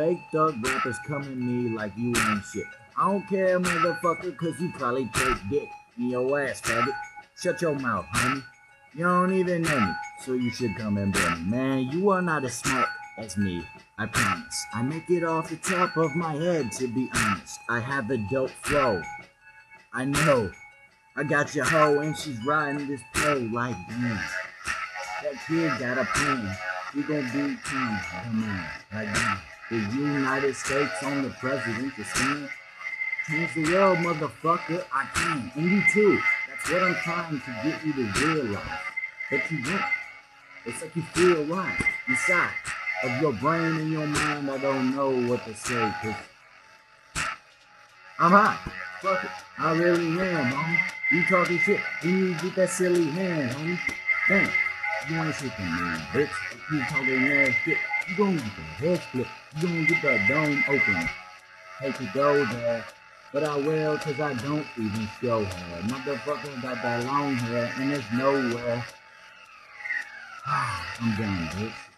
Fake thug rappers come at me like you ain't shit. I don't care, motherfucker, cause you probably take dick in your ass, faggot. Shut your mouth, honey. You don't even know me, so you should come and bear me. Man, you are not as smart as me, I promise. I make it off the top of my head, to be honest. I have a dope flow. I know. I got your hoe and she's riding this pole like damn. That kid got a plan. We gon' be king. Come on, like damn. The United States on the presidential stand. Change the world, motherfucker. I can. And you too. That's what I'm trying to get you to realize. But you don't. It's like you feel right inside of your brain and your mind. I don't know what to say, cause I'm hot. Fuck it. I really am, homie. You talking shit. You get that silly hand, homie. Damn. You wanna shit me, bitch. You talking that shit, you gonna get the head split. You gonna get that dome open. Hate to go there. But I will, cause I don't even show hair. Motherfucker got that long hair and it's nowhere. I'm done, bitch.